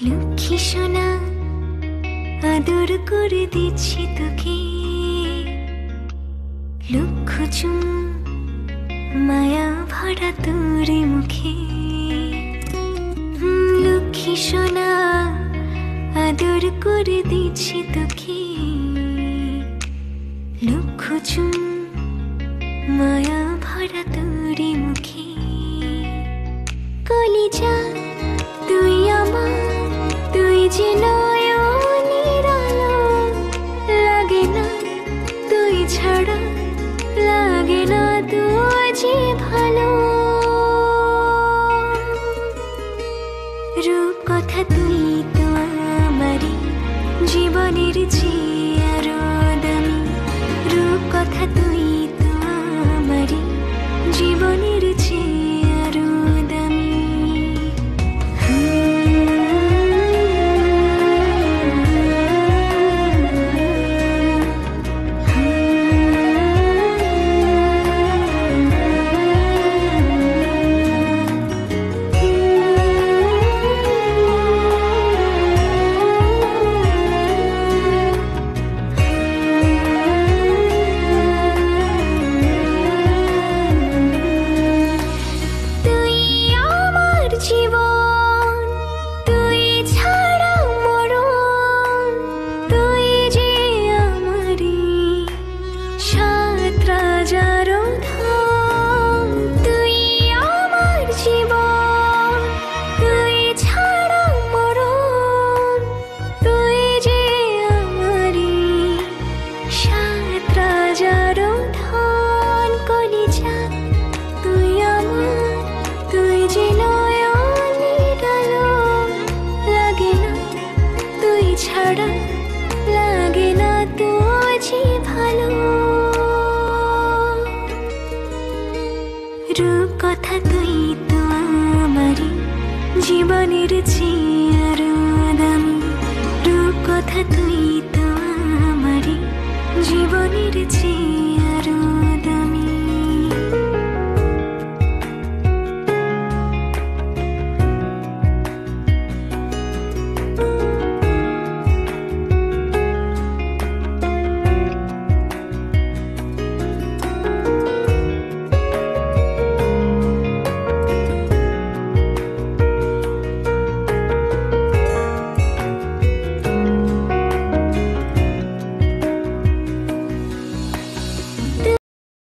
লক্ষ্মী সোনা, আদর করে দিচ্ছি তোকে। লক্ষ চুম, মায়া ভরা তোর মুখে। লক্ষ্মী সোনা, আদর করে দিচ্ছি তোকে। জীবনের চেয়ে আরও দামি রূপ কথা তুই রূপ কথা তুই তো আমারই জীবনের চেয়ার দামি রূপ কথা তুই তো আমারই জীবনের চেয়ে